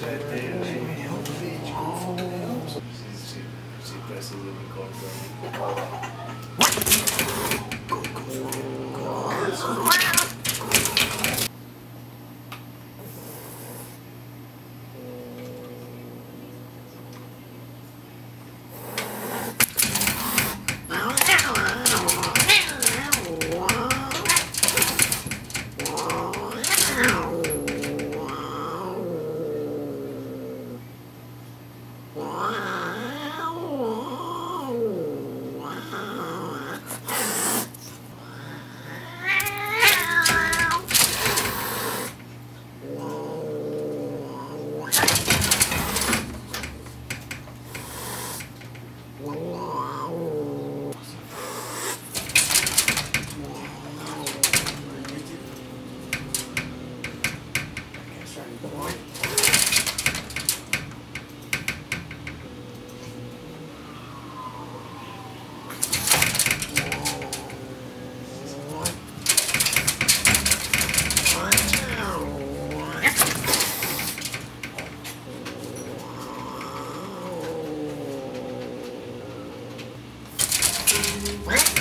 there. She, she, she presses the record button. What?